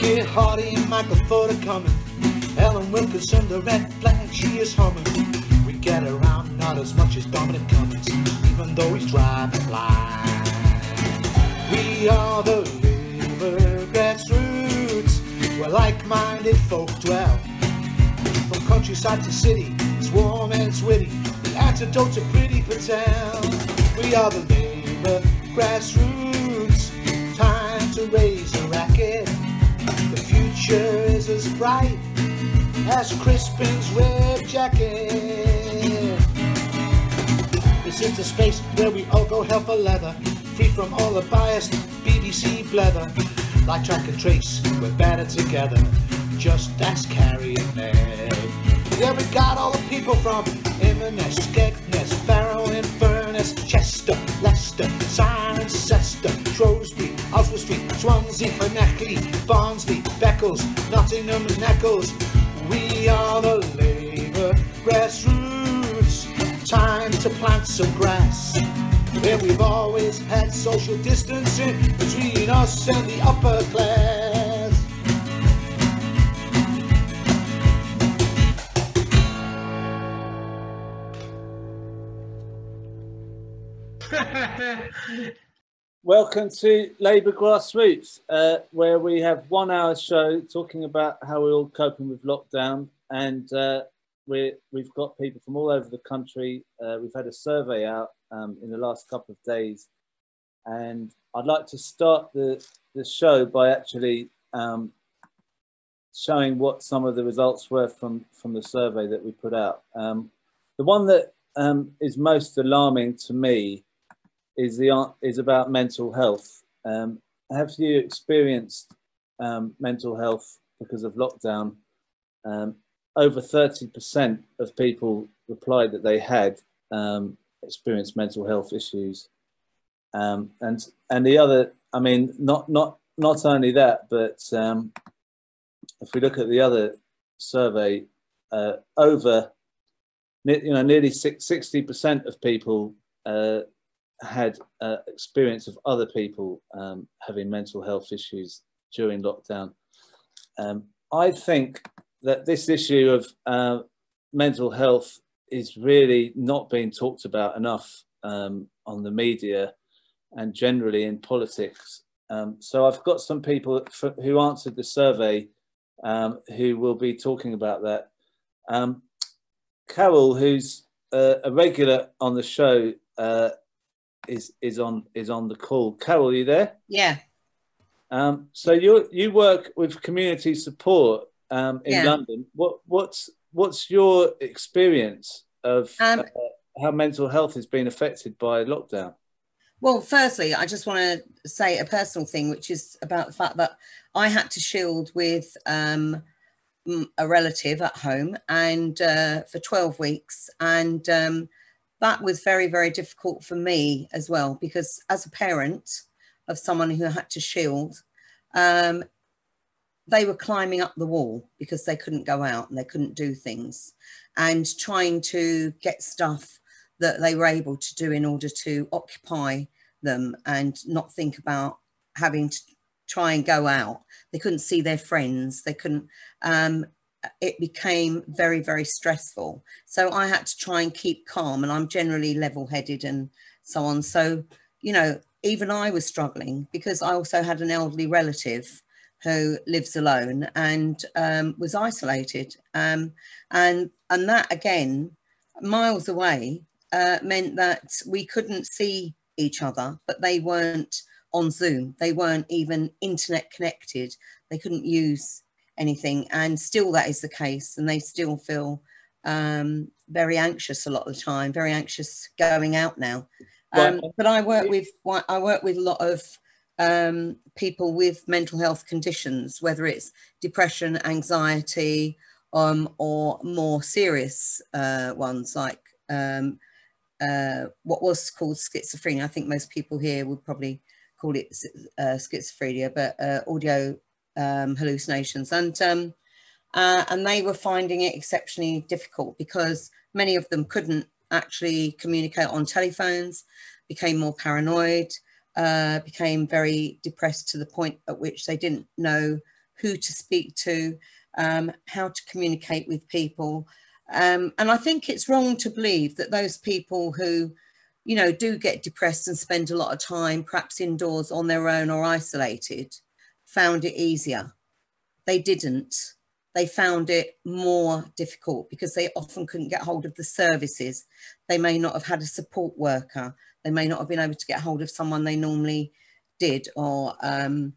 Keir Hardie and Michael Foot are coming. Ellen Wilkinson, the red flag, she is humming. We get around not as much as Dominic Cummings, even though he's driving blind. We are the Labour grassroots, where like-minded folk dwell. From countryside to city, it's warm and it's witty. The antidote to Priti Patel. We are the Labour grassroots, time to raise a racket. The future is as bright as Crispin's red jacket. This is the space where we all go hell for leather, free from all the biased BBC blether. Like track and trace, we're better together. Just ask Carrie and Ned. Yeah, we got all the people from Inverness, Skegness, Barrow, Chester, Leicester, Cirencester, Shrewsbury, Oswestry, Swansea, Bernackley, Barnsley, Beccles, Nottingham, and Eccles. We are the Labour grassroots. Time to plant some grass. We've always had social distancing between us and the upper class. Welcome to Labour Grassroots, uh, where we have one hour show talking about how we're all coping with lockdown. And uh, we we've got people from all over the country. Uh, we've had a survey out um, in the last couple of days. And I'd like to start the, the show by actually um, showing what some of the results were from, from the survey that we put out. Um, the one that um, is most alarming to me is the is about mental health. Um, have you experienced um, mental health because of lockdown? Um, over 30% of people replied that they had um, experienced mental health issues. Um, and and the other, I mean, not not not only that, but um, if we look at the other survey, uh, over you know nearly 60 percent of people uh, had uh, experience of other people um, having mental health issues during lockdown. Um, I think that this issue of uh, mental health is really not being talked about enough um, on the media and generally in politics. Um, so I've got some people who answered the survey um, who will be talking about that. Um, Carol, who's uh, a regular on the show, uh, is is on is on the call. Carol, are you there? Yeah. Um, so you you work with community support um, in Yeah. London. What what's what's your experience of Um, uh, how mental health has been affected by lockdown? Well, firstly, I just want to say a personal thing, which is about the fact that I had to shield with um, a relative at home and uh, for 12 weeks. And um, that was very, very difficult for me as well, because as a parent of someone who had to shield, um, they were climbing up the wall because they couldn't go out and they couldn't do things and trying to get stuff that they were able to do in order to occupy them and not think about having to try and go out. They couldn't see their friends. They couldn't. Um, it became very, very stressful. So I had to try and keep calm, and I'm generally level-headed and so on. So you know, even I was struggling because I also had an elderly relative who lives alone and um, was isolated, um, and and that again, miles away, uh, meant that we couldn't see each other, but they weren't on Zoom. They weren't even internet connected. They couldn't use anything. And still, that is the case. And they still feel um, very anxious a lot of the time, very anxious going out now. Um, but I work with I work with a lot of um, people with mental health conditions, whether it's depression, anxiety, um, or more serious uh, ones like um, uh, what was called schizophrenia. I think most people here would probably call it uh, schizophrenia, but uh, audio um, hallucinations. And um, uh, and they were finding it exceptionally difficult because many of them couldn't actually communicate on telephones, became more paranoid, uh, became very depressed to the point at which they didn't know who to speak to, um, how to communicate with people. Um, and I think it's wrong to believe that those people who, you know, do get depressed and spend a lot of time perhaps indoors on their own or isolated, found it easier. They didn't. They found it more difficult because they often couldn't get hold of the services. They may not have had a support worker. They may not have been able to get hold of someone they normally did or um,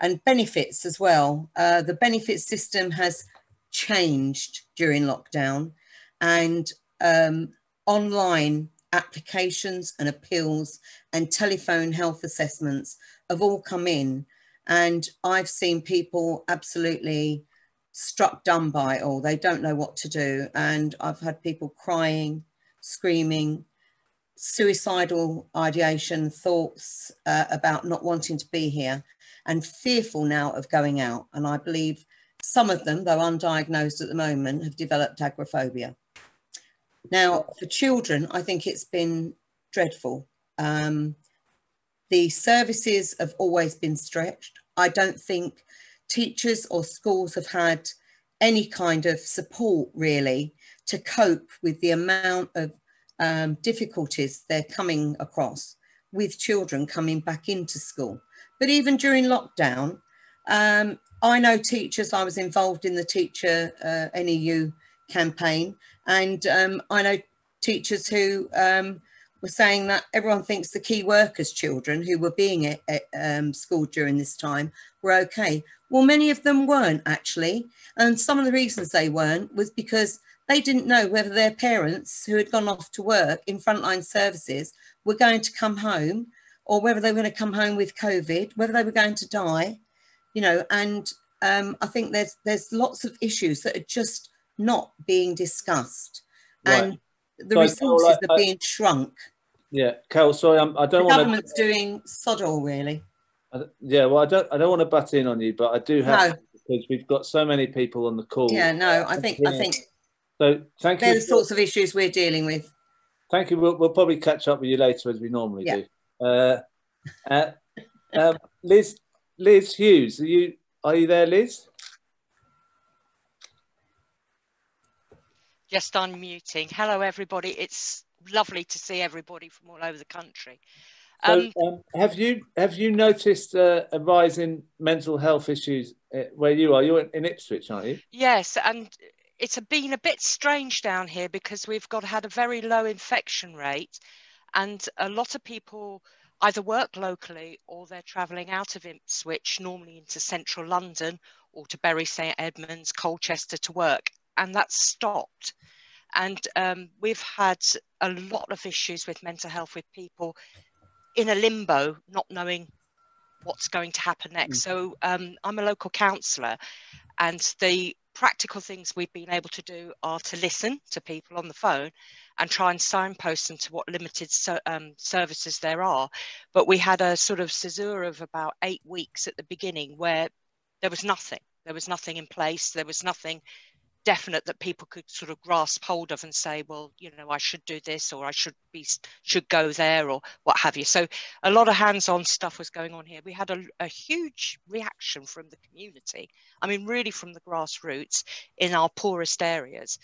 and benefits as well. Uh, the benefit system has changed during lockdown and um, online applications and appeals and telephone health assessments have all come in and I've seen people absolutely struck dumb by it all. They don't know what to do. And I've had people crying, screaming, suicidal ideation, thoughts uh, about not wanting to be here and fearful now of going out. And I believe some of them, though undiagnosed at the moment, have developed agoraphobia. Now, for children, I think it's been dreadful. Um, the services have always been stretched. I don't think teachers or schools have had any kind of support really to cope with the amount of um, difficulties they're coming across with children coming back into school. But even during lockdown, um, I know teachers, I was involved in the teacher uh, NEU campaign, and um, I know teachers who um, were saying that everyone thinks the key workers' children who were being at, at um, school during this time were okay. Well, many of them weren't actually. And some of the reasons they weren't was because they didn't know whether their parents who had gone off to work in frontline services were going to come home or whether they were going to come home with COVID, whether they were going to die, you know, and um, I think there's there's lots of issues that are just not being discussed. Right. And the so resources are being shrunk. Yeah, Carol, sorry, I'm, I do not want to. government's doing sod all, really. I, yeah, well, I don't, I don't want to butt in on you, but I do have no. because we've got so many people on the call. Yeah, no, I think, yeah. I think. So, thank they're you. They're the sorts of issues we're dealing with. Thank you. We'll, we'll probably catch up with you later as we normally yeah. do. Uh, uh, um, Liz, Liz Hughes, are you are you there, Liz? Just unmuting. Hello, everybody. It's lovely to see everybody from all over the country. Um, so, um, have you have you noticed uh, a rise in mental health issues uh, where you are? You're in Ipswich, aren't you? Yes, and it's been a bit strange down here because we've got had a very low infection rate, and a lot of people either work locally or they're travelling out of Ipswich, normally into central London or to Bury St Edmunds, Colchester to work, and that's stopped. And um, we've had a lot of issues with mental health with people in a limbo, not knowing what's going to happen next. Mm. So um, I'm a local counsellor, and the practical things we've been able to do are to listen to people on the phone and try and signpost them to what limited so, um, services there are. But we had a sort of caesura of about eight weeks at the beginning where there was nothing. There was nothing in place. There was nothing definite that people could sort of grasp hold of and say well you know i should do this or i should be should go there or what have you. So a lot of hands-on stuff was going on here. We had a, a huge reaction from the community i mean really from the grassroots in our poorest areas.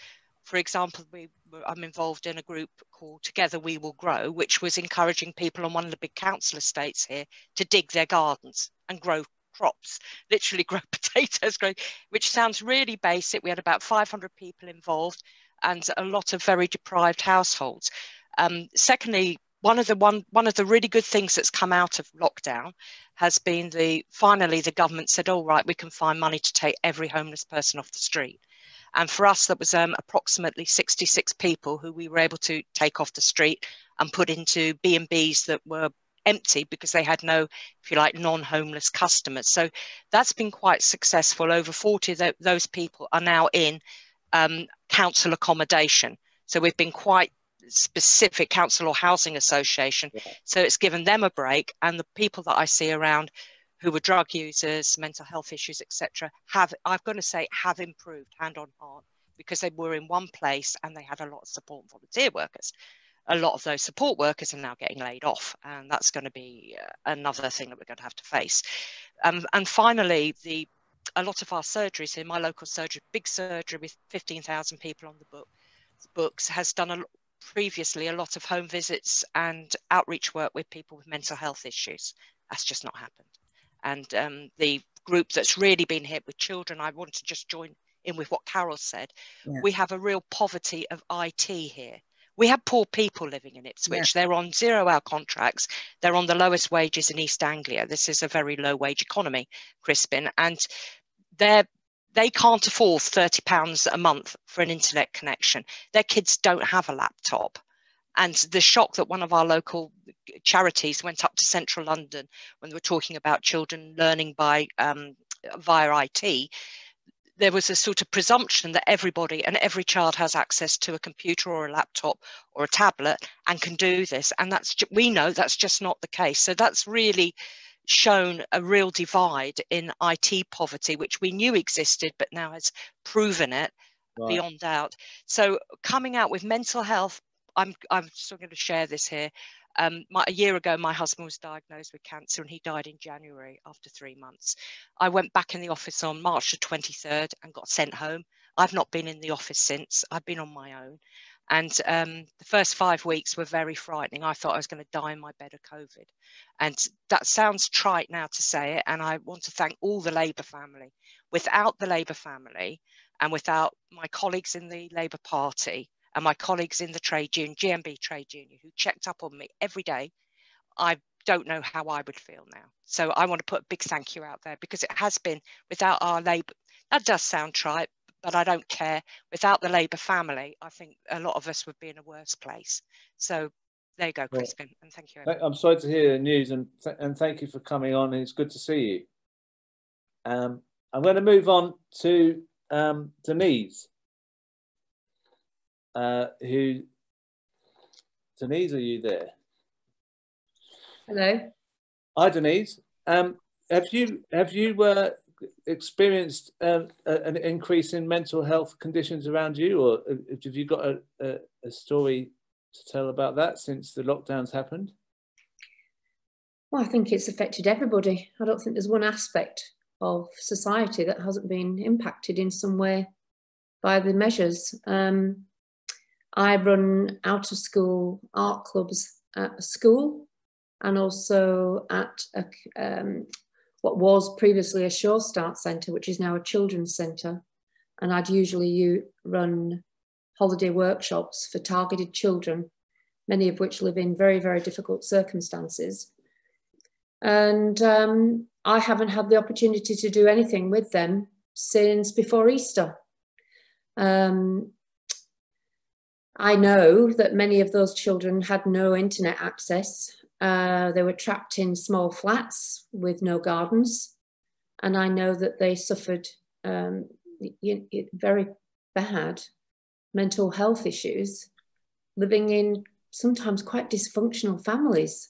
For example we i'm involved in a group called together we will grow which was encouraging people on one of the big council estates here to dig their gardens and grow crops, literally grow potatoes, grow, which sounds really basic. We had about 500 people involved and a lot of very deprived households. Um, secondly, one of the one one of the really good things that's come out of lockdown has been the finally the government said, "All oh, we can find money to take every homeless person off the street." And for us, that was um, approximately 66 people who we were able to take off the street and put into B and Bs that were empty because they had no, if you like, non-homeless customers. So that's been quite successful. Over 40 of those people are now in um, council accommodation. So we've been quite specific council or housing association. Yeah. So it's given them a break. And the people that I see around who were drug users, mental health issues, etc., have, I've got to say, have improved hand on heart because they were in one place and they had a lot of support and volunteer workers a lot of those support workers are now getting laid off, and that's going to be uh, another thing that we're going to have to face. Um, and finally, the a lot of our surgeries here, my local surgery, big surgery with 15,000 people on the book, books, has done a, previously a lot of home visits and outreach work with people with mental health issues. That's just not happened. And um, the group that's really been hit with children, I want to just join in with what Carol said. Yeah. We have a real poverty of IT here. We have poor people living in Ipswich. Yeah. They're on zero hour contracts. They're on the lowest wages in East Anglia. This is a very low wage economy, Crispin. And they're they can't afford 30 pounds a month for an internet connection their kids don't have a laptop and the shock that one of our local charities went up to central london when they were talking about children learning by um, via it there was a sort of presumption that everybody and every child has access to a computer or a laptop or a tablet and can do this and that's we know that's just not the case so that's really shown a real divide in IT poverty, which we knew existed, but now has proven it right. beyond doubt. So coming out with mental health, I'm, I'm still going to share this here. Um, my, a year ago, my husband was diagnosed with cancer and he died in January after three months. I went back in the office on March the 23rd and got sent home. I've not been in the office since. I've been on my own. And um, the first five weeks were very frightening. I thought I was going to die in my bed of COVID. And that sounds trite now to say it. And I want to thank all the Labour family. Without the Labour family and without my colleagues in the Labour Party and my colleagues in the trade union, GMB trade union, who checked up on me every day, I don't know how I would feel now. So I want to put a big thank you out there because it has been without our Labour. That does sound trite, but I don't care. Without the Labour family, I think a lot of us would be in a worse place. So there you go, Crispin, well, and thank you. I'm sorry to hear the news, and th and thank you for coming on. It's good to see you. Um, I'm going to move on to um, Denise, uh, who Denise, are you there? Hello. Hi, Denise. Um, have you have you uh, experienced a, an increase in mental health conditions around you, or have you got a, a, a story to tell about that since the lockdowns happened? Well, I think it's affected everybody. I don't think there's one aspect of society that hasn't been impacted in some way by the measures. Um, I run out of school art clubs at a school and also at a, um, what was previously a Sure Start Centre, which is now a children's centre. And I'd usually run holiday workshops for targeted children, many of which live in very, very difficult circumstances. And um, I haven't had the opportunity to do anything with them since before Easter. Um, I know that many of those children had no internet access uh, they were trapped in small flats with no gardens. And I know that they suffered um, very bad mental health issues, living in sometimes quite dysfunctional families.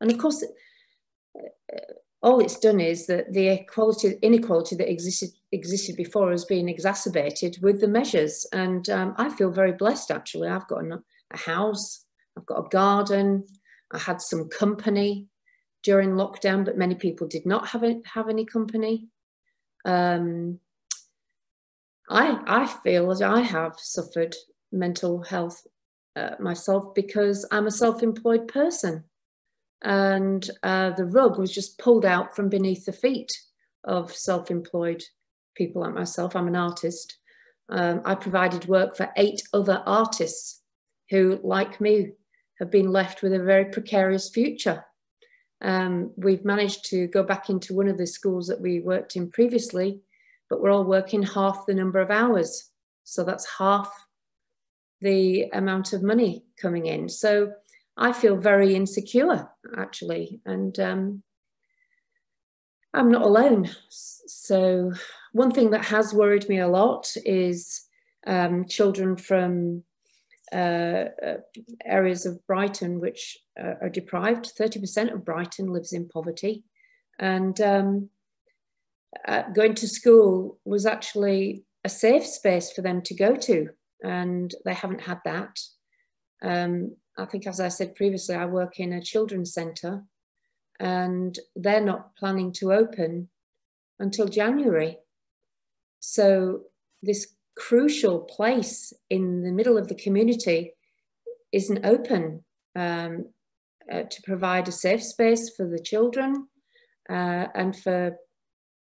And of course, uh, all it's done is that the equality, inequality that existed existed before has been exacerbated with the measures. And um, I feel very blessed actually. I've got a, a house, I've got a garden, I had some company during lockdown, but many people did not have, it, have any company. Um, I, I feel that I have suffered mental health uh, myself because I'm a self-employed person. And uh, the rug was just pulled out from beneath the feet of self-employed people like myself. I'm an artist. Um, I provided work for eight other artists who, like me, have been left with a very precarious future. Um, we've managed to go back into one of the schools that we worked in previously, but we're all working half the number of hours. So that's half the amount of money coming in. So I feel very insecure actually. And um, I'm not alone. So one thing that has worried me a lot is um, children from uh, uh, areas of Brighton which uh, are deprived. 30% of Brighton lives in poverty. And um, uh, going to school was actually a safe space for them to go to, and they haven't had that. Um, I think, as I said previously, I work in a children's centre, and they're not planning to open until January. So this crucial place in the middle of the community isn't open um, uh, to provide a safe space for the children uh, and for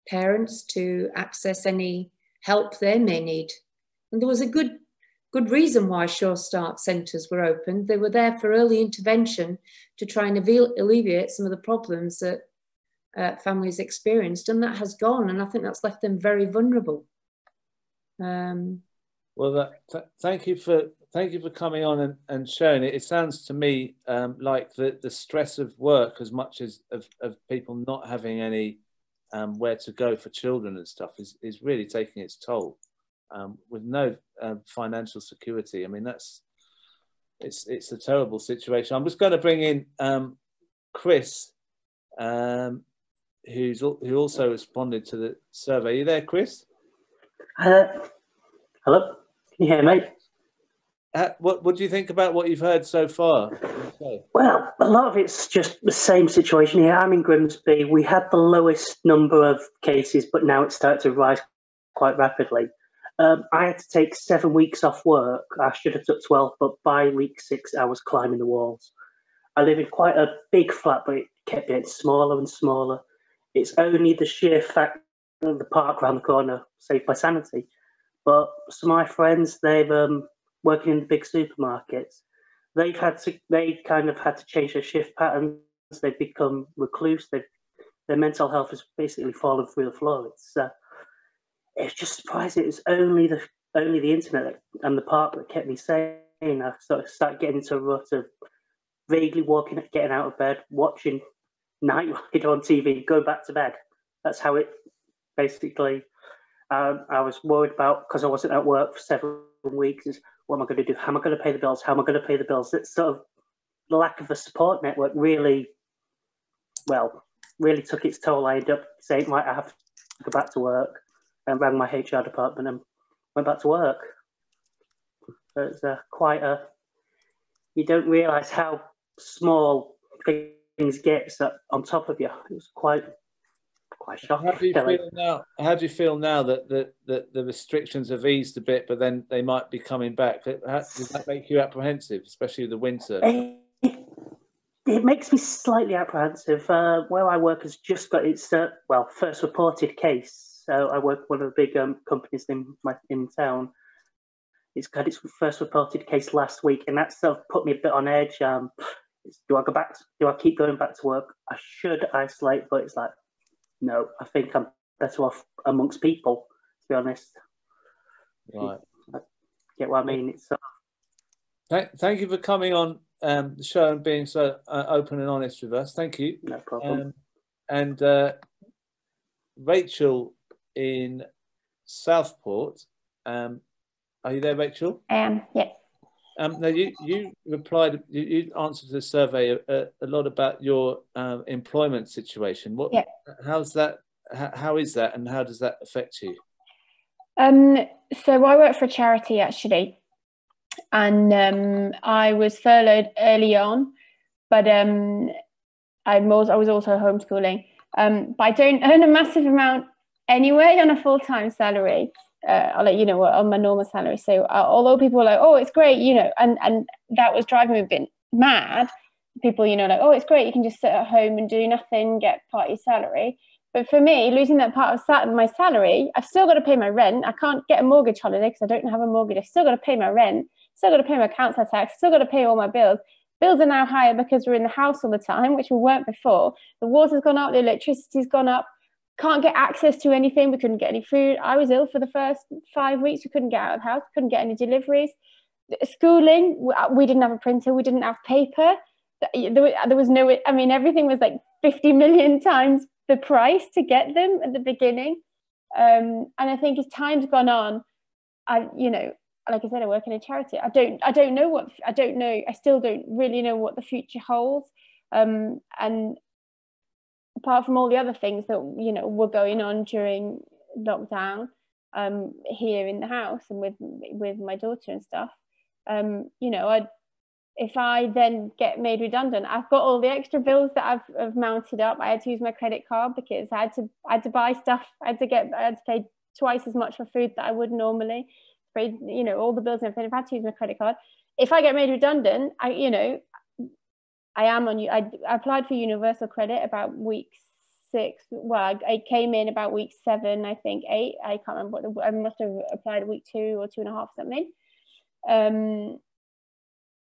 parents to access any help they may need. And there was a good good reason why Sure Start centres were opened. They were there for early intervention to try and alleviate some of the problems that uh, families experienced, and that has gone. And I think that's left them very vulnerable. Um, well, that, th thank you for thank you for coming on and, and sharing it. It sounds to me um, like the, the stress of work, as much as of, of people not having any um, where to go for children and stuff, is, is really taking its toll. Um, with no uh, financial security, I mean that's it's it's a terrible situation. I'm just going to bring in um, Chris, um, who's who also responded to the survey. Are you there, Chris? Uh, hello, can you hear me? Uh, what what do you think about what you've heard so far? Well, a lot of it's just the same situation here. I'm in Grimsby. We had the lowest number of cases, but now it's started to rise quite rapidly. Um, I had to take seven weeks off work. I should have took 12, but by week six, I was climbing the walls. I live in quite a big flat, but it kept getting smaller and smaller. It's only the sheer fact of the park around the corner saved my sanity. But some of my friends, they've um, working in the big supermarkets, they've had to, they kind of had to change their shift patterns. They've become recluse. They've, their mental health has basically fallen through the floor. It's uh, it's just surprising. It was only the only the internet and the park that kept me sane. I sort of started getting into a rut of vaguely walking, getting out of bed, watching Night Ride on TV, go back to bed. That's how it basically. Um, I was worried about because I wasn't at work for several weeks. Is what am I going to do? How am I going to pay the bills? How am I going to pay the bills? It's sort of the lack of a support network really, well, really took its toll. I ended up saying, right, I have to go back to work and rang my HR department and went back to work. So it's uh, quite a, you don't realise how small things get on top of you. It was quite quite shocking. How do you feel now? How do you feel now that the, that the restrictions have eased a bit, but then they might be coming back? How, does that make you apprehensive, especially the winter? It, it makes me slightly apprehensive. Uh, where I work has just got its uh, well first reported case so I work for one of the big um, companies in my in town. It's got its first reported case last week, and that sort of put me a bit on edge. Um, do I go back? To, do I keep going back to work? I should isolate, but it's like, no, I think I'm better off amongst people. To be honest, right? Get what I mean? It's. Uh, thank, thank you for coming on um, the show and being so uh, open and honest with us. Thank you. No problem. Um, and uh, Rachel in Southport. Um, are you there, Rachel? I am, yeah. Um, now, you, you replied, you, you answered the survey a, a lot about your um, employment situation. What, yeah. How's that, how, how is that and how does that affect you? Um, so I work for a charity actually, and um, I was furloughed early on, but um, I was I was also homeschooling. Um, but I don't earn a massive amount anyway on a full-time salary uh, I'll let you know on my normal salary. So uh, although people were like, oh, it's great, you know, and and that was driving me a bit mad. People, you know, like, oh, it's great, you can just sit at home and do nothing, get part of your salary. But for me, losing that part of my salary, I've still got to pay my rent. I can't get a mortgage holiday because I don't have a mortgage. I've still got to pay my rent. Still got to pay my council tax. Still got to pay all my bills. Bills are now higher because we're in the house all the time, which we weren't before. The water's gone up, the electricity's gone up can't get access to anything. We couldn't get any food. I was ill for the first five weeks. We couldn't get out of the house. Couldn't get any deliveries. Schooling, uh, we didn't have a printer. We didn't have paper. There was no. I mean, everything was like 50 million times the price to get them at the beginning. Um, and I think as time's gone on, I, you know, like I said, I work in a charity. I don't, I don't know what, I don't know. I still don't really know what the future holds. Um, and apart from all the other things that you know were going on during lockdown um, here in the house and with with my daughter and stuff, um, you know, I if I then get made redundant, I've got all the extra bills that I've, I've, mounted up. I had to use my credit card because I had to I had to buy stuff. I had to get I had to pay twice as much for food that I would normally. Paid, you know, all the bills and everything. I've had to use my credit card. If I get made redundant, I, you know, I am on. I, I applied for universal credit about week six. Well, I, I, came in about week seven, I think eight. I can't remember what the, I must have applied week two or two and a half something. Um,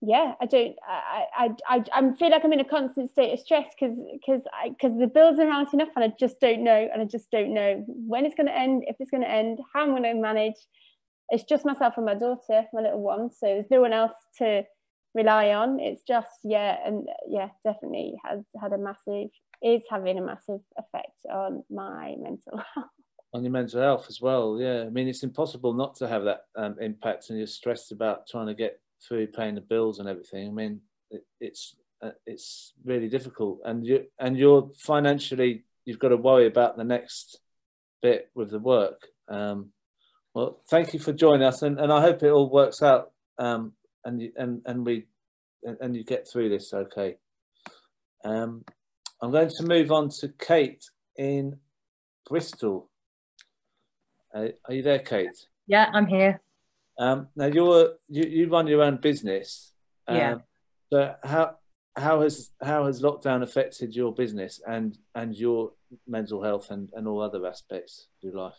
yeah, I don't. I I I I feel like I'm in a constant state of stress because because because the bills are mounting up and I just don't know and I just don't know when it's going to end, if it's going to end, how I'm going to manage. It's just myself and my daughter, my little one, so there's no one else to rely on. It's just yeah, and yeah, definitely has had a massive is having a massive effect on my mental health. On your mental health as well, yeah. I mean, it's impossible not to have that um, impact, and you're stressed about trying to get through paying the bills and everything. I mean, it, it's uh, it's really difficult, and you and you're financially you've got to worry about the next bit with the work. Um, well, thank you for joining us, and, and I hope it all works out, um, and you, and and we and, you get through this okay. Um, I'm going to move on to Kate in Bristol. Uh, are you there, Kate? Yeah, I'm here. Um, now you're you, you run your own business. Um, yeah. So how how has how has lockdown affected your business and and your mental health and, and all other aspects of your life?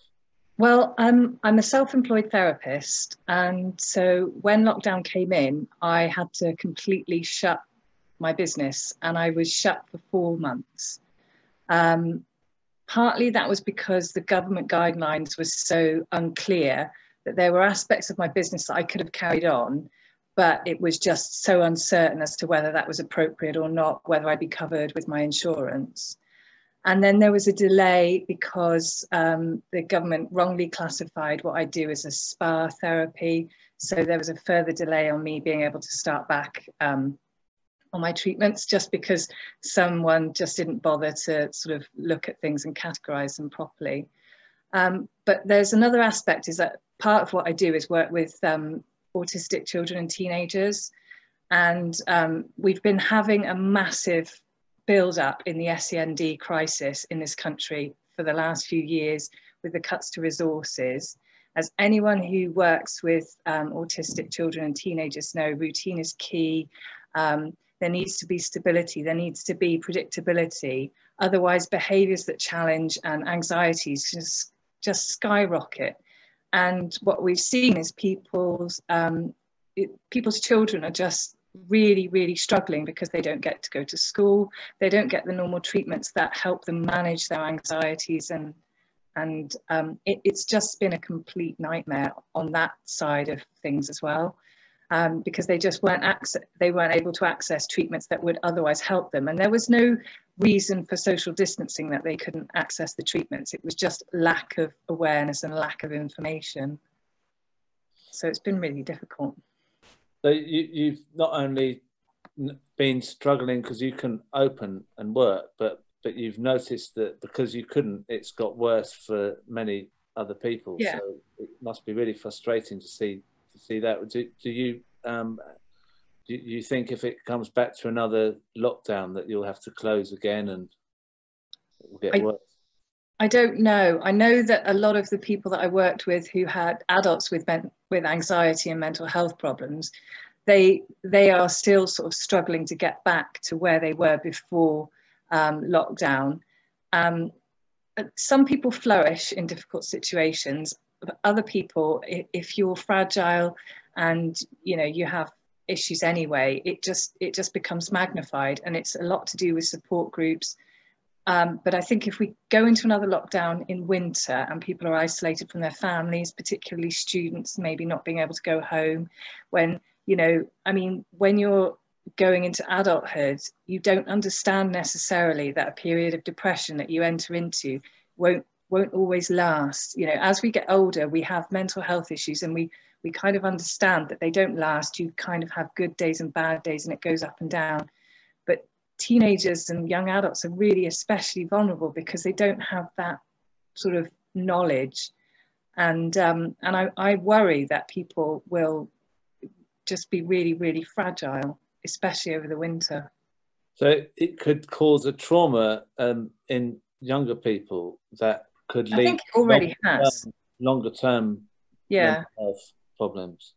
Well, um, I'm a self-employed therapist, and so when lockdown came in, I had to completely shut my business, and I was shut for four months. Um, partly that was because the government guidelines were so unclear that there were aspects of my business that I could have carried on, but it was just so uncertain as to whether that was appropriate or not, whether I'd be covered with my insurance. And then there was a delay because um, the government wrongly classified what I do as a spa therapy. So there was a further delay on me being able to start back um, on my treatments just because someone just didn't bother to sort of look at things and categorize them properly. Um, but there's another aspect is that part of what I do is work with um, autistic children and teenagers. And um, we've been having a massive build up in the SEND crisis in this country for the last few years with the cuts to resources. As anyone who works with um, autistic children and teenagers know, routine is key. Um, there needs to be stability, there needs to be predictability. Otherwise, behaviors that challenge and anxieties just, just skyrocket. And what we've seen is people's um, it, people's children are just really, really struggling because they don't get to go to school. They don't get the normal treatments that help them manage their anxieties and and um, it, it's just been a complete nightmare on that side of things as well. Um, because they just weren't access, they weren't able to access treatments that would otherwise help them. And there was no reason for social distancing that they couldn't access the treatments. It was just lack of awareness and lack of information. So it's been really difficult. So you, you've not only been struggling because you can open and work, but but you've noticed that because you couldn't, it's got worse for many other people. Yeah. So it must be really frustrating to see to see that. Do, do you um, do you think if it comes back to another lockdown that you'll have to close again and it will get I, worse? I don't know. I know that a lot of the people that I worked with who had adults with with anxiety and mental health problems, they they are still sort of struggling to get back to where they were before um, lockdown. Um, some people flourish in difficult situations. But other people, if you're fragile and you know you have issues anyway it just it just becomes magnified and it's a lot to do with support groups um, but I think if we go into another lockdown in winter and people are isolated from their families, particularly students maybe not being able to go home, when, you know, I mean, when you're going into adulthood, you don't understand necessarily that a period of depression that you enter into won't won't always last. You know, as we get older, we have mental health issues and we we kind of understand that they don't last. You kind of have good days and bad days and it goes up and down. Teenagers and young adults are really especially vulnerable because they don't have that sort of knowledge. And, um, and I, I worry that people will just be really, really fragile, especially over the winter. So it could cause a trauma um, in younger people that could lead. I think it already has longer term Yeah. health problems.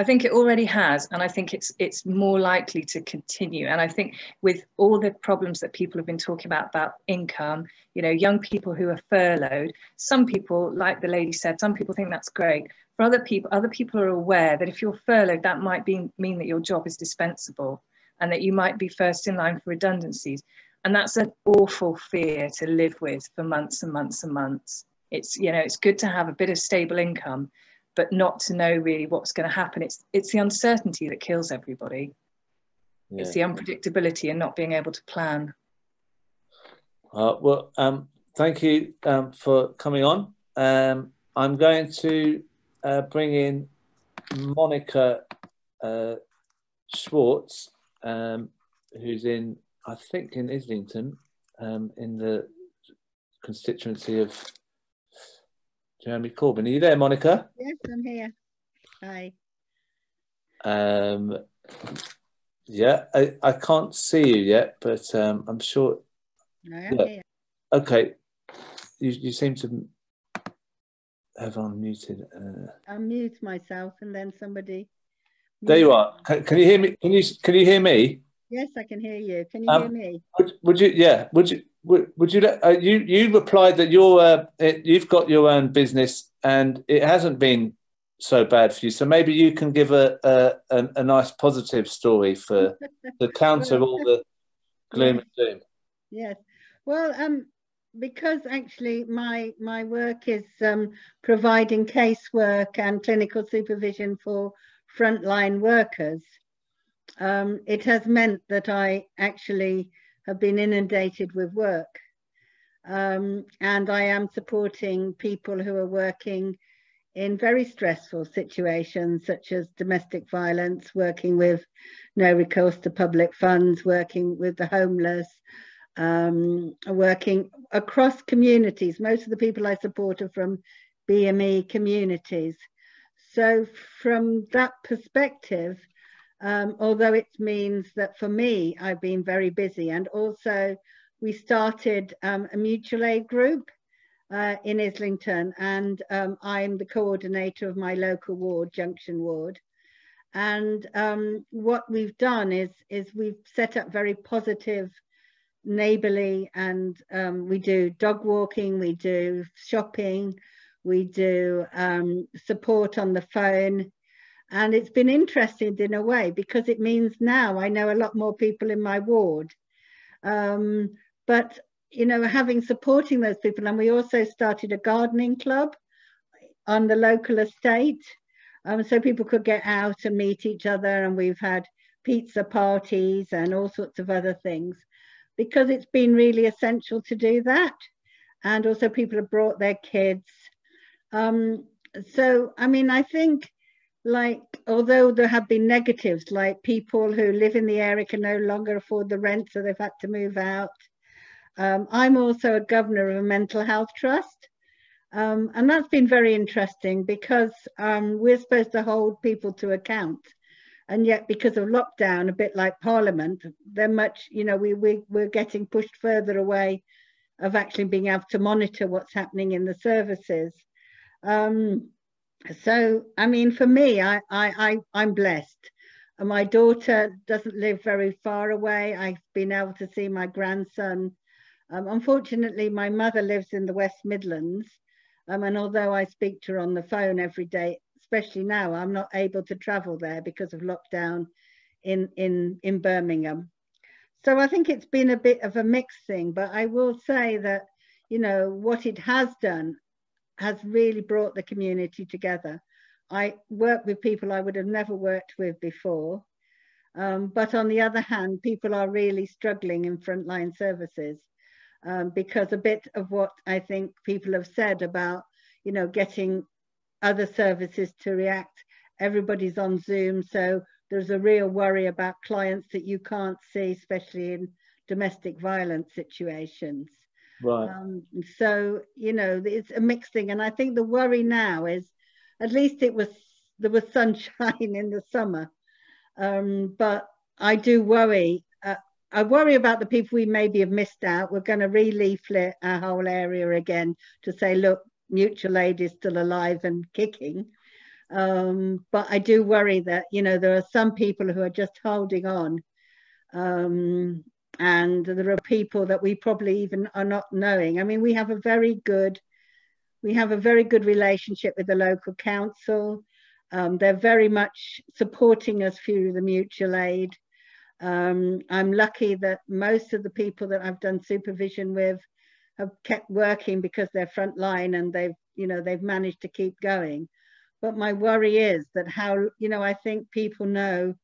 I think it already has, and I think it's it's more likely to continue. And I think with all the problems that people have been talking about about income, you know, young people who are furloughed, some people, like the lady said, some people think that's great. For other people, other people are aware that if you're furloughed, that might be, mean that your job is dispensable and that you might be first in line for redundancies. And that's an awful fear to live with for months and months and months. It's you know, it's good to have a bit of stable income but not to know really what's going to happen. It's it's the uncertainty that kills everybody. Yeah. It's the unpredictability and not being able to plan. Uh, well, um, thank you um, for coming on. Um, I'm going to uh, bring in Monica uh, Schwartz, um, who's in, I think, in Islington, um, in the constituency of Jeremy Corbyn. Are you there, Monica? Yes, I'm here. Hi. Um, yeah, I, I can't see you yet, but um, I'm sure. I am Yeah. here. Okay, you, you seem to have unmuted. Uh, I'll mute myself and then somebody. there you are. Can, can you hear me? Can you can you hear me? Yes, I can hear you. Can you Um, hear me? Would, would you? Yeah. Would you? Would, would you? let- Uh, you you replied that you're uh, it, you've got your own business and it hasn't been so bad for you. So maybe you can give a a, a, a nice positive story for the counter all the gloom and doom. Yes. Well, um, because actually my my work is um, providing casework and clinical supervision for frontline workers. Um, it has meant that I actually have been inundated with work, um, and I am supporting people who are working in very stressful situations, such as domestic violence, working with no recourse to public funds, working with the homeless, um, working across communities. Most of the people I support are from BME communities. So, from that perspective, um, although it means that for me, I've been very busy, and also we started um, a mutual aid group uh, in Islington, and um, I'm the coordinator of my local ward, Junction Ward. And um, what we've done is, is we've set up very positive neighborly and um, we do dog walking, we do shopping, we do um, support on the phone. And it's been interesting in a way because it means now I know a lot more people in my ward. Um, but, you know, having supporting those people, and we also started a gardening club on the local estate. Um, so people could get out and meet each other, and we've had pizza parties and all sorts of other things because it's been really essential to do that. And also, people have brought their kids. Um, so, I mean, I think, like, although there have been negatives, like people who live in the area can no longer afford the rent, so they've had to move out. Um, I'm also a governor of a mental health trust. Um, and that's been very interesting because um, we're supposed to hold people to account and yet because of lockdown a bit like parliament they're much you know we, we we're getting pushed further away of actually being able to monitor what's happening in the services um, so i mean for me i i, I i'm blessed. My daughter doesn't live very far away. I've been able to see my grandson. Um, unfortunately my mother lives in the west midlands. Um, and although i speak to her on the phone every day especially now, I'm not able to travel there because of lockdown in, in, in Birmingham. So I think it's been a bit of a mixed thing, but I will say that, you know, what it has done has really brought the community together. I work with people I would have never worked with before. Um, but on the other hand, people are really struggling in frontline services um, because a bit of what I think people have said about, you know, getting other services to react. Everybody's on Zoom, so there's a real worry about clients that you can't see, especially in domestic violence situations. Right. Um, so you know, it's a mixed thing, and I think the worry now is, at least it was there was sunshine in the summer, um, but I do worry. Uh, I worry about the people we maybe have missed out. We're going to re-leaflet our whole area again to say, look, mutual aid is still alive and kicking. Um, but I do worry that, you know, there are some people who are just holding on. Um, and there are people that we probably even are not knowing. I mean, we have a very good, we have a very good relationship with the local council. Um, they're very much supporting us through the mutual aid. Um, I'm lucky that most of the people that I've done supervision with have kept working because they're frontline and they've, you know, they've managed to keep going. But my worry is that how, you know, I think people know,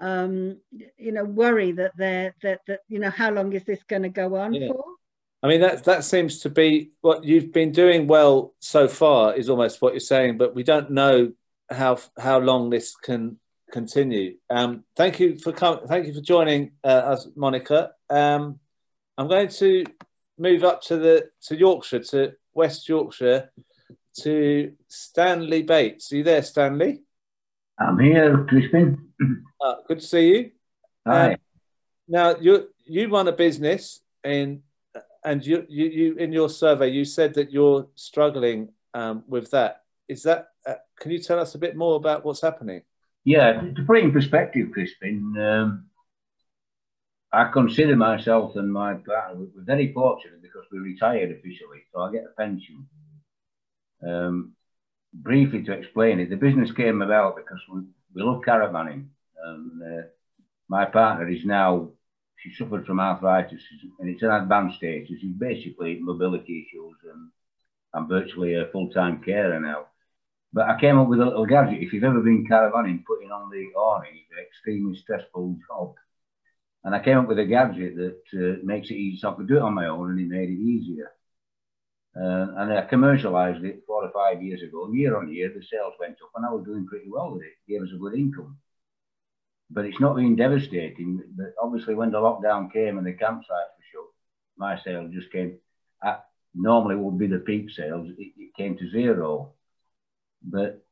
um, you know, worry that they're, that, that, you know, how long is this going to go on yeah. for? I mean, that that seems to be what you've been doing well so far. Is almost what you're saying, but we don't know how how long this can continue. Um, thank you for coming. Thank you for joining uh, us, Monica. Um, I'm going to move up to the to Yorkshire, to West Yorkshire, to Stanley Bates. Are you there, Stanley? I'm here, Crispin. Uh, good to see you. Hi. Um, now you you run a business in, and you, you you in your survey you said that you're struggling um, with that. Is that? Uh, can you tell us a bit more about what's happening? Yeah, to put it in perspective, Crispin, um, I consider myself and my partner, we're very fortunate because we retired officially, so I get a pension. Um, briefly to explain it, the business came about because we, we love caravanning. And, uh, my partner is now, she suffered from arthritis and it's an advanced stage. She's basically mobility issues and I'm virtually a full-time carer now. But I came up with a little gadget. If you've ever been caravanning, putting on the awning is an extremely stressful job. And I came up with a gadget that uh, makes it easy. So I could do it on my own and it made it easier. Uh, and I commercialized it four or five years ago. Year on year, the sales went up and I was doing pretty well with it. it gave us a good income. But it's not been devastating. But obviously, when the lockdown came and the campsites were shut, my sales just came. At, normally would be the peak sales. It, it came to zero. But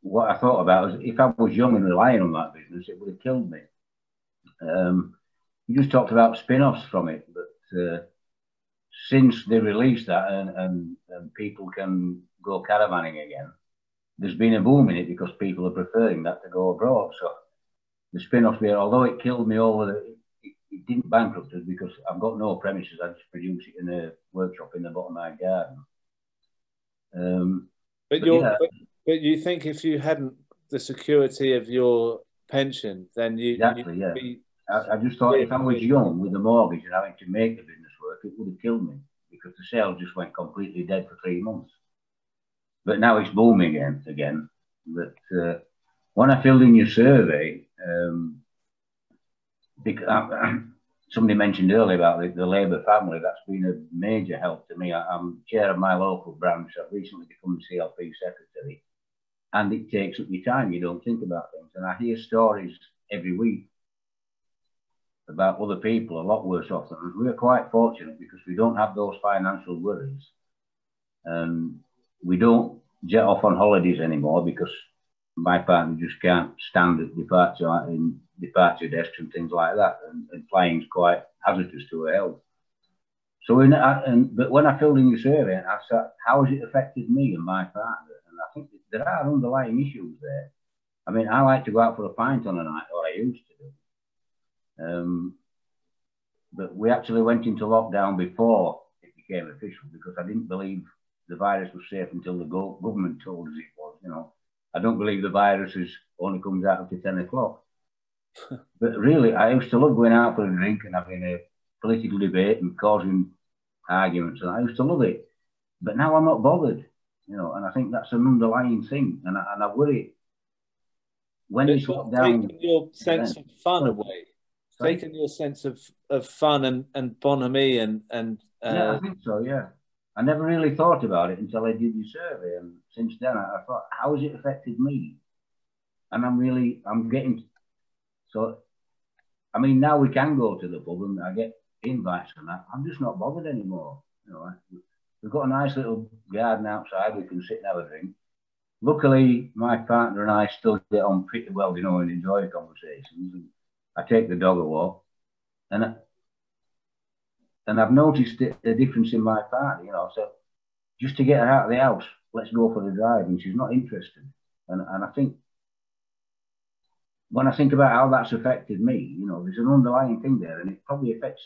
what I thought about was if I was young and relying on that business, it would have killed me. Um, you just talked about spin-offs from it, but uh, since they released that and, and, and, people can go caravanning again, there's been a boom in it because people are preferring that to go abroad. So the spin-off there, although it killed me over the, it, it didn't bankrupt us because I've got no premises. I just produce it in a workshop in the bottom of my garden. Um, but, but, yeah. but, but you think if you hadn't the security of your pension, then you exactly yeah. Be, I, I, just thought if I was young with a mortgage and having to make the business work, it would have killed me because the sales just went completely dead for three months. But now it's booming again. Again, but uh, when I filled in your survey, um, because I, somebody mentioned earlier about the, the Labour family, that's been a major help to me. I, am chair of my local branch. I've recently become CLP secretary, and it takes up your time. You don't think about things, and I hear stories every week about other people a lot worse off than us. We're quite fortunate because we don't have those financial worries. Um, we don't jet off on holidays anymore because my partner just can't stand at departure in departure desks and things like that, and, and flying's quite hazardous to her health. So, in, and, but when I filled in the survey, and I said, how has it affected me and my partner? And I think there are underlying issues there. I mean, I like to go out for a pint on a night, or I used to do. Um, but we actually went into lockdown before it became official because I didn't believe the virus was safe until the go- government told us it was. You know, I don't believe the virus is only comes out after 10 o'clock. but really, I used to love going out for a drink and having a political debate and causing arguments, and I used to love it. But now I'm not bothered, you know, and I think that's an underlying thing, and I, and I worry when it's you down. your sense then, of fun away, taking your sense of, of fun and, and bonhomie and and uh, yeah, I think so. Yeah, I never really thought about it until I did the survey, and since then I, I thought, how has it affected me? And I'm really, I'm getting so, I mean, now we can go to the pub and I get invites and that. I'm just not bothered anymore. You know, we've got a nice little garden outside. We can sit and have a drink. Luckily, my partner and I still get on pretty well, you know, and enjoy conversations. And I take the dog a walk, and and I've noticed a difference in my partner. You know, so just to get her out of the house, let's go for the drive. And she's not interested. And, and I think when I think about how that's affected me, you know, there's an underlying thing there, and it probably affects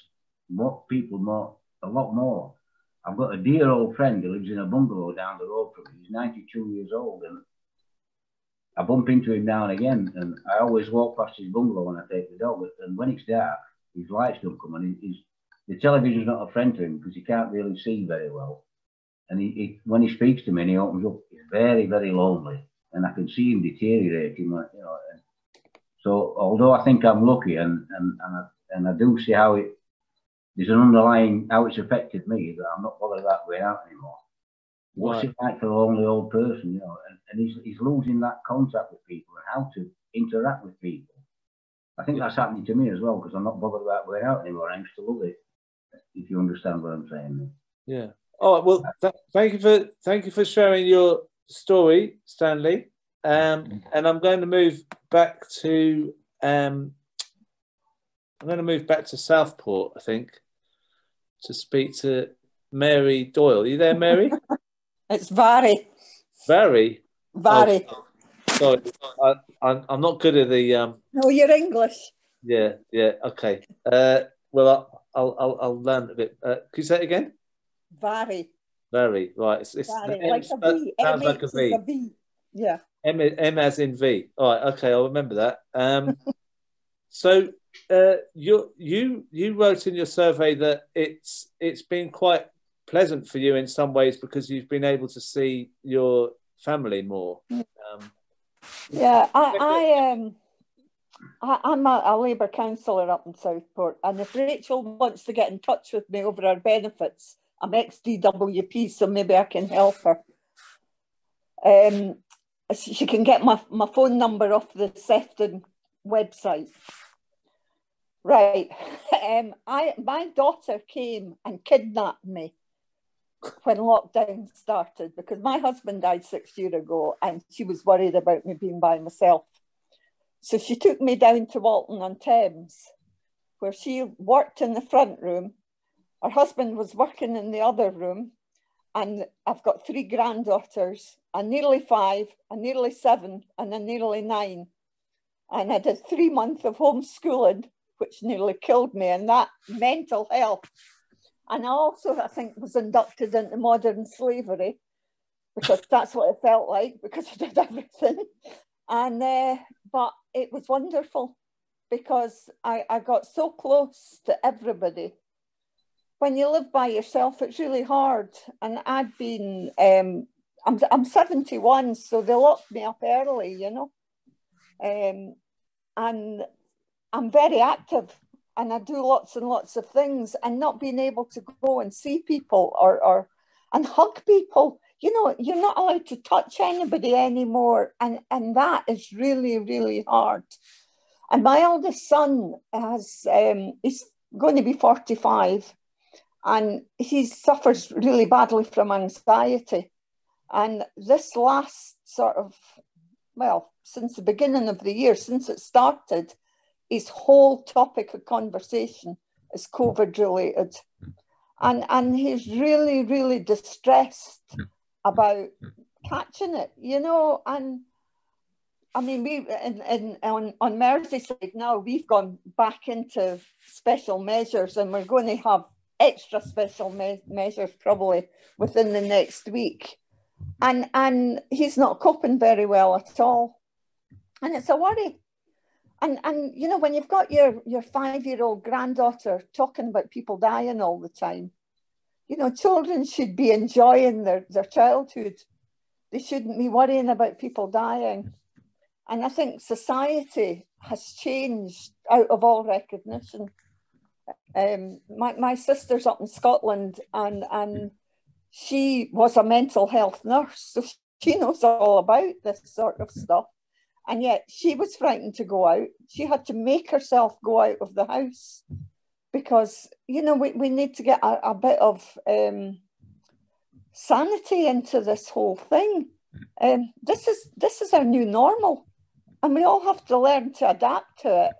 more people more, a lot more. I've got a dear old friend who lives in a bungalow down the road from me. He's 92 years old, and I bump into him now and again. And I always walk past his bungalow when I take the dog. And when it's dark, his lights don't come on. He's, the television's not a friend to him because he can't really see very well. And he, he, when he speaks to me and he opens up, he's very, very lonely. And I can see him deteriorating. You know, so although I think I'm lucky and, and, and, I, and I do see how it, there's an underlying, how it's affected me, that I'm not bothered about going out anymore. What's right. it like for a lonely old person, you know? And, and he's, he's losing that contact with people and how to interact with people. I think that's happening to me as well because I'm not bothered about going out anymore. I used to love it, if you understand what I'm saying. Yeah. All right. Well, th- thank you for thank you for sharing your story, Stanley. Um, and I'm going to move back to um, I'm going to move back to Southport, I think, to speak to Mary Doyle. Are you there, Mary? it's Vary. Vary. Vary. Oh, sorry, I, I'm, I'm not good at the. Um, no, you're English. Yeah, yeah, okay. Uh, well, I'll, I'll, I'll learn a bit. Uh, can you say it again? Vary. Very right. It's, it's Vary, like a V. Sounds like a V. a V. Yeah. M, M as in V. All right. Okay, I'll remember that. Um, so uh, you you you wrote in your survey that it's it's been quite pleasant for you in some ways because you've been able to see your family more. Um, yeah, I, I um. I, am a, a Labour councillor up in Southport, and if Rachel wants to get in touch with me over our benefits, I'm ex DWP, so maybe I can help her. Um, she can get my, my phone number off the Sefton website. Right. Um, I my daughter came and kidnapped me when lockdown started because my husband died six years ago and she was worried about me being by myself. So she took me down to Walton on Thames, where she worked in the front room. Her husband was working in the other room, and I've got three granddaughters, a nearly five, a nearly seven, and a nearly nine. And I did three months of homeschooling, which nearly killed me, and that mental health. And I also, I think, was inducted into modern slavery because that's what it felt like because I did everything. And uh, but it was wonderful because I, I got so close to everybody when you live by yourself, it's really hard. And I've been, um, I'm, I'm 71, so they locked me up early, you know. Um, and I'm very active and I do lots and lots of things and not being able to go and see people or, or and hug people. You know, you're not allowed to touch anybody anymore. And, and that is really, really hard. And my eldest son has, um, he's going to be 45 and he suffers really badly from anxiety. And this last sort of, well, since the beginning of the year, since it started, his whole topic of conversation is COVID related. And, and he's really, really distressed about catching it, you know. And I mean, we in, in, on, on Merseyside now, we've gone back into special measures and we're going to have extra special me measures probably within the next week. And, and he's not coping very well at all. And it's a worry. And, and you know, when you've got your, your five-year-old granddaughter talking about people dying all the time, you know, children should be enjoying their, their childhood. They shouldn't be worrying about people dying. And I think society has changed out of all recognition um, my, my sister's up in Scotland and, and she was a mental health nurse, so she knows all about this sort of stuff. And yet she was frightened to go out. She had to make herself go out of the house because, you know, we, we need to get a, a bit of um, sanity into this whole thing. Um, this is this is our new normal, and we all have to learn to adapt to it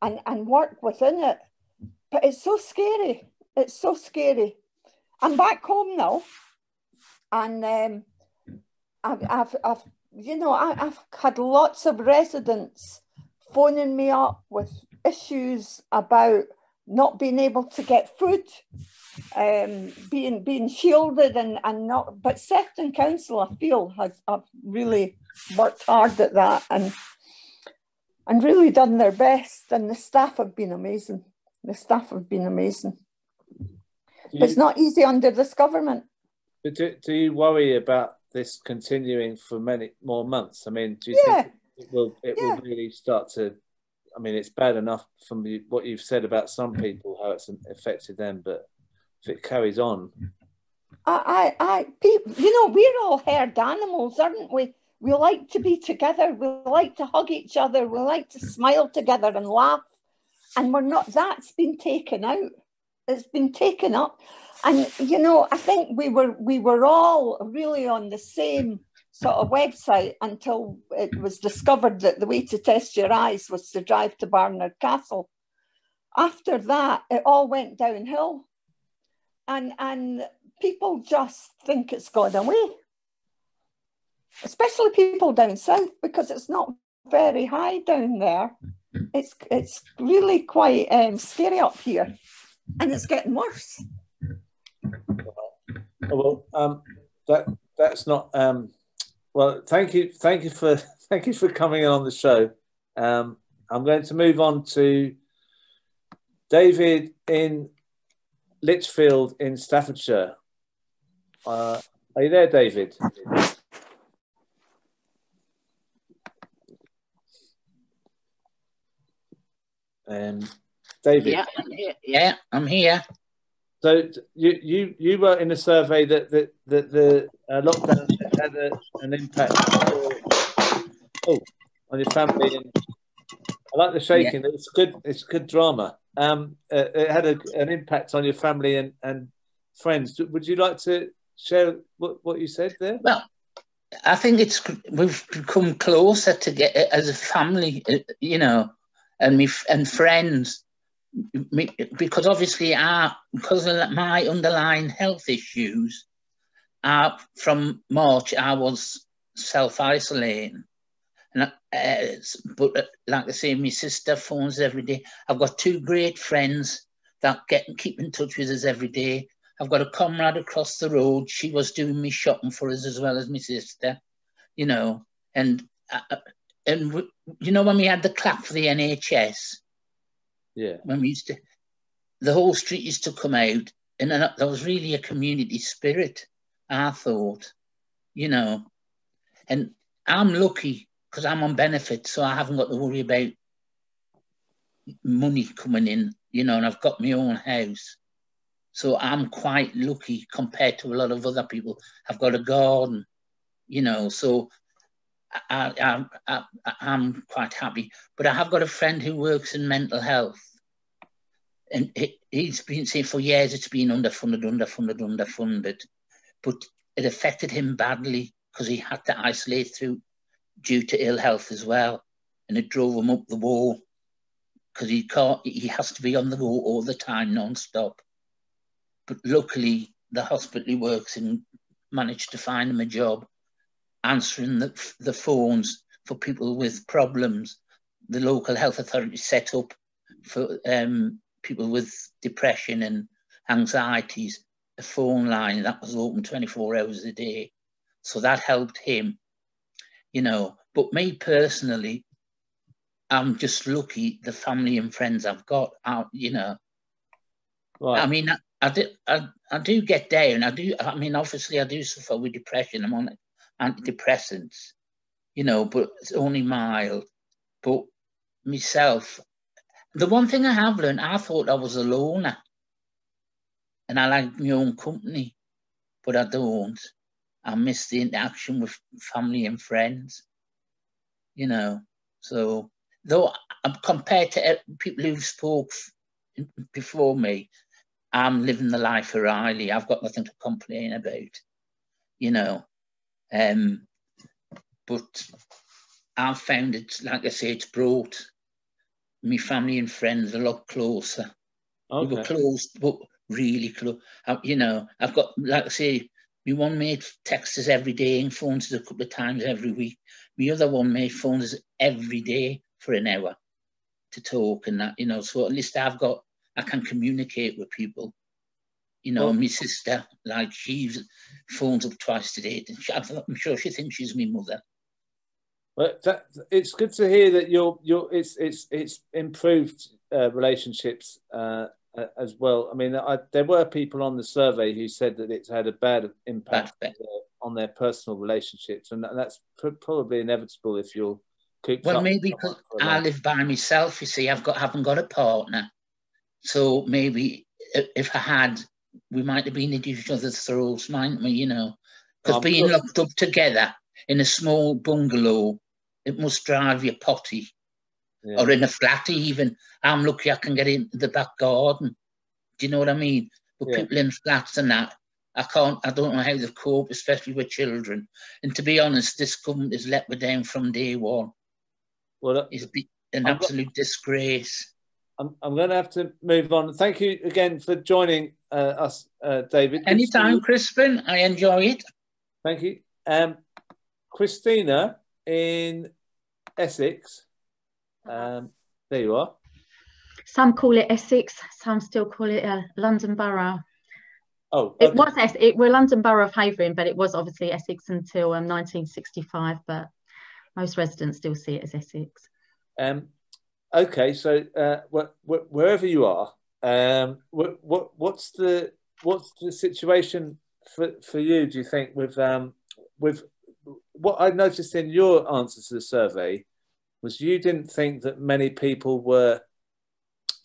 and, and work within it. But it's so scary. It's so scary. I'm back home now. and um, I've, I've, I've, you know, I, I've had lots of residents phoning me up with issues about not being able to get food, um, being being shielded and, and not. But Sefton Council, I feel, has have really worked hard at that and and really done their best. And the staff have been amazing. The staff have been amazing. Do it's not easy under this government. do, do you worry about this continuing for many more months? I mean, do you Yeah. think it will it Yeah. will really start to? I mean, it's bad enough from the, what you've said about some people how it's affected them, but if it carries on, I, I, I, pe- you know, we're all herd animals, aren't we? We like to be together. We like to hug each other. We like to smile together and laugh. And we're not, that's been taken out. It's been taken up. And, you know, I think we were, we were all really on the same sort of website until it was discovered that the way to test your eyes was to drive to Barnard Castle. After that, it all went downhill and and people just think it's gone away especially people down south because it's not very high down there it's it's really quite um, scary up here and it's getting worse well, um, that that's not. Um, well, thank you, thank you for thank you for coming on the show. Um, I'm going to move on to David in Lichfield in Staffordshire. Uh, are you there, David? Um, David. Yeah, I'm here. Yeah, I'm here. So you you you were in a survey that that, that the uh, lockdown had a, an impact on your, oh, on your family and I like the shaking. It's good. It's good drama. Um, uh, it had a, an impact on your family and, and friends. Would you like to share what, what you said there? Well, I think it's we've become closer to get as a family, uh, you know, and me and friends, because obviously I because of my underlying health issues, uh, from March I was self isolating. And, uh, but uh, like I say, my sister phones every day. I've got two great friends that get keep in touch with us every day. I've got a comrade across the road. She was doing me shopping for us as well as my sister, you know. And uh, and w- you know when we had the clap for the NHS, Yeah. when we used to, the whole street used to come out, and there was really a community spirit. I thought, you know, and I'm lucky because I'm on benefits, so I haven't got to worry about money coming in, you know, and I've got my own house. So I'm quite lucky compared to a lot of other people. I've got a garden, you know, so I, I, I, I'm quite happy. But I have got a friend who works in mental health. And he, he's been saying for years it's been underfunded, underfunded, underfunded. But it affected him badly because he had to isolate through due to ill health as well. And it drove him up the wall because he can't, he has to be on the go all the time, non-stop. But luckily, the hospital he works in managed to find him a job answering the, the phones for people with problems. The local health authority set up for um, people with depression and anxieties a phone line that was open 24 hours a day. So that helped him, you know. But me personally, I'm just lucky the family and friends I've got out, you know. Right. I mean, I, I, do, I, I do get down. I do, I mean, obviously, I do suffer with depression. I'm on antidepressants, you know, but it's only mild. But myself, the one thing I have learned, I thought I was a loner and I like my own company, but I don't. I miss the interaction with family and friends, you know. So, though I'm compared to people who spoke before me, I'm living the life of Riley. I've got nothing to complain about, you know. Um, but I've found it, like I say, it's brought me family and friends a lot closer. We were close, but really close. Uh, you know, I've got, like I say, My one mate texts us every day and phones us a couple of times every week. My other one mate phones us every day for an hour to talk and that, you know. So at least I've got, I can communicate with people. You know, Well- my sister, like she phones up twice a day. and she- I'm sure she thinks she's my mother. But that, it's good to hear that you're you're it's it's it's improved uh, relationships uh, as well. I mean, I, there were people on the survey who said that it's had a bad impact on their, on their personal relationships, and that's pr- probably inevitable if you're cooped Well, maybe because someone for a I live by myself. You see, I've got haven't got a partner, so maybe if I had, we might have been at each other's throats, mightn't we? You know, because I'm being locked up together in a small bungalow, it must drive you potty. Yeah. Or in a flat, even. I'm lucky I can get into the back garden. Do you know what I mean? But Yeah. people in flats and that, I can't. I don't know how they cope, especially with children. And to be honest, this government has let me down from day one. Well, it's be- an got- absolute disgrace. I'm, I'm going to have to move on. Thank you again for joining uh, us, uh, David. Good to see Anytime. Crispin. I enjoy it. Thank you. Um, Christina in Essex. Um, there you are. Some call it Essex, some still call it uh, London Borough. Oh, It was Es- it we're London Borough of Havering, but it was obviously Essex until um, 1965. But most residents still see it as Essex. Um, okay, so uh, wh- wh- wherever you are, um, what, what what's the what's the situation for, for you? Do you think with um, with what I noticed in your answer to the survey was you didn't think that many people were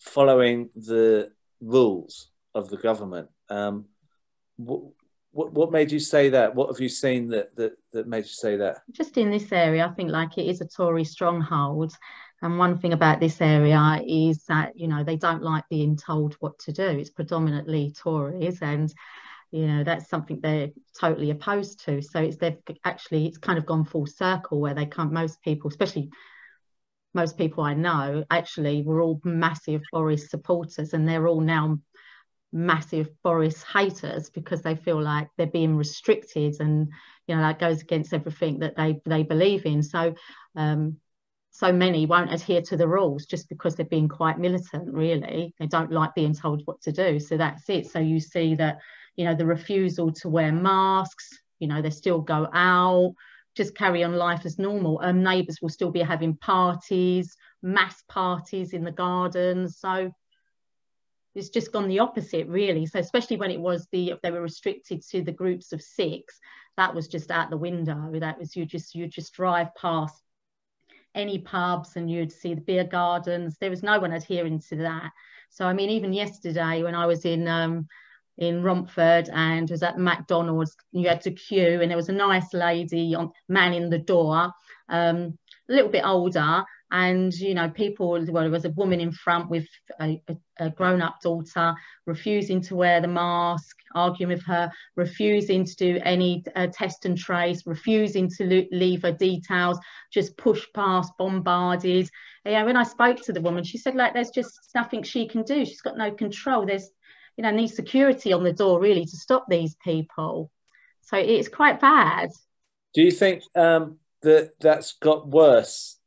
following the rules of the government. Um, what, what what made you say that? What have you seen that that that made you say that? Just in this area, I think like it is a Tory stronghold. And one thing about this area is that you know they don't like being told what to do. It's predominantly Tories, and you know that's something they're totally opposed to. So it's they've actually it's kind of gone full circle where they come. Most people, especially most people I know, actually were all massive Boris supporters, and they're all now massive Boris haters because they feel like they're being restricted, and you know that goes against everything that they they believe in. So. Um, so many won't adhere to the rules just because they're being quite militant really. They don't like being told what to do so that's it. So you see that you know the refusal to wear masks you know they still go out just carry on life as normal. And neighbours will still be having parties mass parties in the gardens so it's just gone the opposite really. So especially when it was the if they were restricted to the groups of six that was just out the window. That was you just you just drive past any pubs and you'd see the beer gardens. There was no one adhering to that. So I mean, even yesterday when I was in um, in Romford and was at McDonald's, you had to queue, and there was a nice lady on man in the door, um, a little bit older, and you know, people. Well, there was a woman in front with a, a, a grown-up daughter refusing to wear the mask, arguing with her, refusing to do any uh, test and trace, refusing to leave her details, just pushed past, bombarded. Yeah, when I spoke to the woman, she said like there's just nothing she can do. She's got no control. There's you know need security on the door really to stop these people. So it's quite bad. Do you think um, that that's got worse?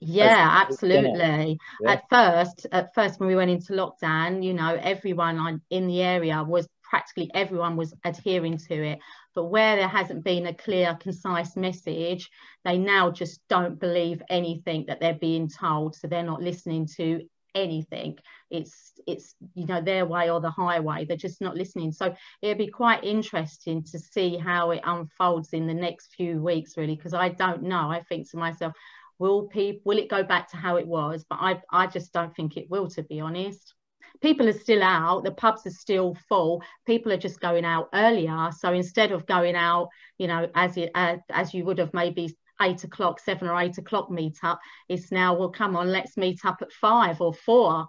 Yeah, as it's gone on? absolutely. Yeah. At first, at first when we went into lockdown, you know, everyone on, in the area was practically everyone was adhering to it. But where there hasn't been a clear, concise message, they now just don't believe anything that they're being told. So they're not listening to anything. It's it's you know their way or the highway. They're just not listening. So it'll be quite interesting to see how it unfolds in the next few weeks, really, because I don't know. I think to myself, will people will it go back to how it was? But I I just don't think it will, to be honest. People are still out. The pubs are still full. People are just going out earlier. So instead of going out you know as it as, as you would have maybe eight o'clock seven or eight o'clock meet up it's now well come on let's meet up at five or four.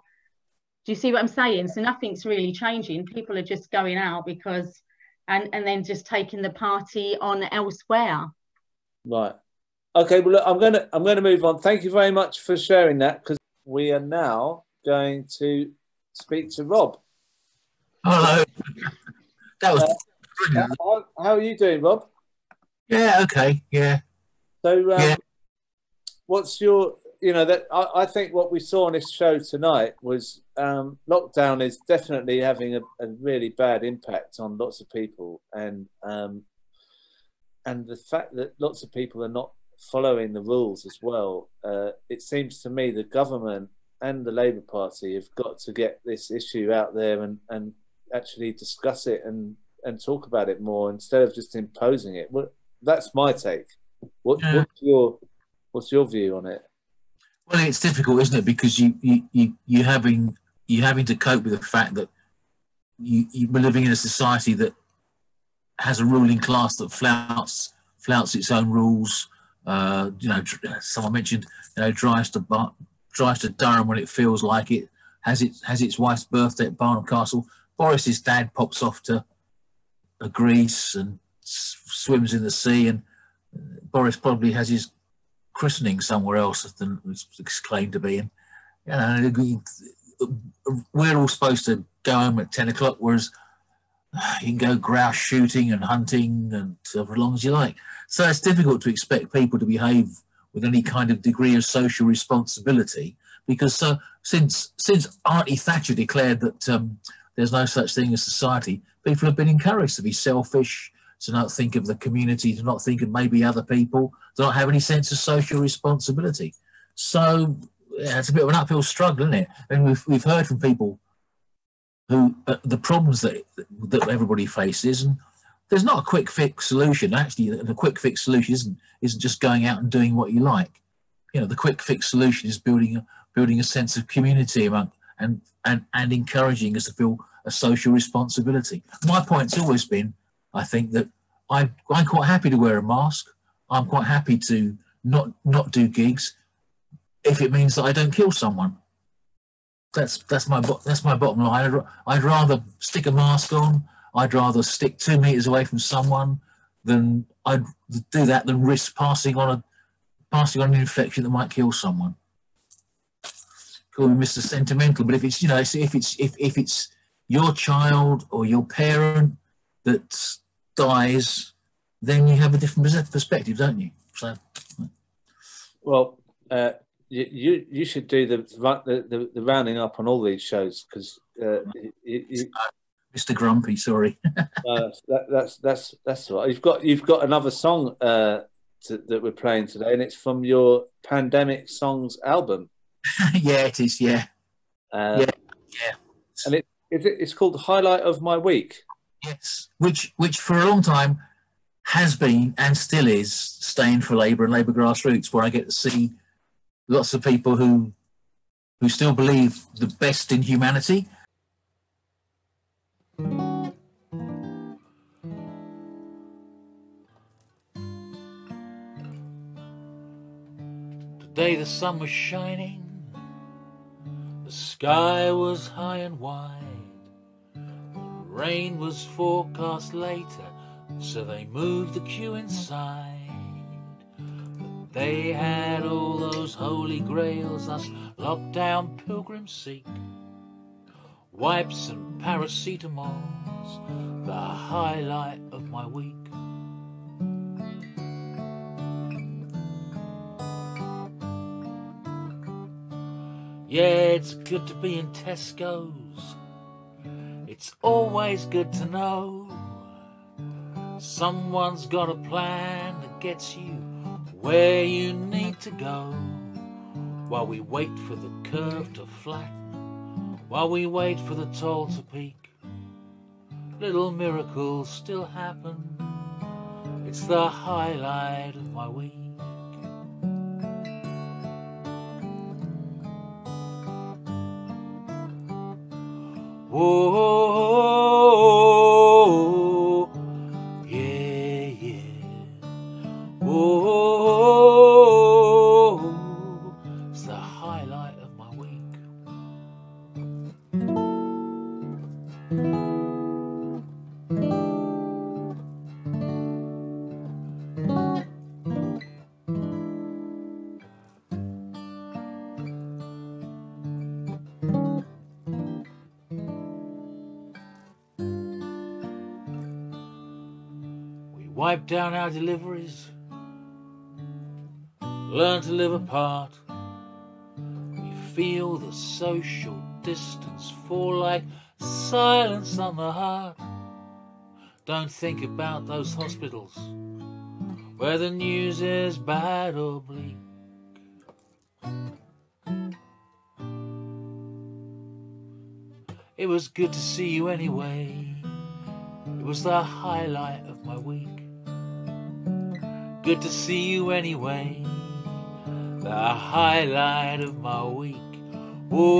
Do you see what i'm saying? So nothing's really changing. People are just going out because and and then just taking the party on elsewhere. Right. Okay. Well, look, I'm gonna I'm gonna move on. Thank you very much for sharing that because we are now going to speak to Rob. Hello. That was Uh, brilliant. How, how are you doing, Rob? Yeah, okay, yeah. So, um, Yeah. what's your, you know, that I, I think what we saw on this show tonight was um, lockdown is definitely having a, a really bad impact on lots of people, and um, and the fact that lots of people are not following the rules as well. Uh, it seems to me the government and the Labour Party have got to get this issue out there and, and actually discuss it and, and talk about it more instead of just imposing it. Well, that's my take. What, Yeah. What's your What's your view on it? Well, it's difficult, isn't it? Because you you you you having you having to cope with the fact that you, you we're living in a society that has a ruling class that flouts flouts its own rules. Uh, you know, someone mentioned you know drives to Bar- drives to Durham when it feels like it. Has it has its wife's birthday at Barnard Castle. Boris's dad pops off to uh, Greece and s- swims in the sea, and uh, Boris probably has his christening somewhere else than it's claimed to be. And you know, we- we're all supposed to go home at ten o'clock, whereas you can go grouse shooting and hunting and uh, as long as you like. So it's difficult to expect people to behave with any kind of degree of social responsibility because so since since Auntie Thatcher declared that um, there's no such thing as society, people have been encouraged to be selfish, to not think of the community, to not think of maybe other people, to not have any sense of social responsibility. So yeah, it's a bit of an uphill struggle, isn't it? And we've we've heard from people who uh, the problems that that everybody faces, and there's not a quick fix solution. Actually, the quick fix solution isn't isn't just going out and doing what you like. You know, the quick fix solution is building a, building a sense of community among and and and encouraging us to feel a social responsibility. My point's always been, I think that I I'm quite happy to wear a mask. I'm quite happy to not not do gigs if it means that I don't kill someone. That's that's my that's my bottom line. I'd, I'd rather stick a mask on. I'd rather stick two meters away from someone than I'd do that than risk passing on a passing on an infection that might kill someone. Call me Mr. Sentimental, but if it's you know if it's if if it's your child or your parent that dies, then you have a different perspective, don't you? So Well, uh, you, you should do the the, the, the rounding up on all these shows because uh, you, you, Mr. Grumpy, sorry. uh, that, that's that's that's right. You've got you've got another song uh, to, that we're playing today, and it's from your pandemic songs album. yeah, it is. Yeah, Uh, yeah, yeah. and it, it it's called highlight of my week. Yes, which which for a long time has been and still is staying for Labour and Labour grassroots, where I get to see lots of people who who still believe the best in humanity. Today the sun was shining, the sky was high and wide. the Rain was forecast later, so they moved the queue inside. But they had all those holy grails us lockdown pilgrims seek. Wipes and paracetamols, the highlight of my week. Yeah, it's good to be in Tesco's. It's always good to know someone's got a plan that gets you where you need to go. While we wait for the curve to flatten, while we wait for the toll to peak, little miracles still happen. It's the highlight of my week. Whoa, yeah, yeah. Whoa, it's the highlight of wipe down our deliveries, learn to live apart. We feel the social distance fall like silence on the heart. Don't think about those hospitals where the news is bad or bleak. It was good to see you anyway. It was the highlight of my week. Good to see you anyway. The highlight of my week. Whoa,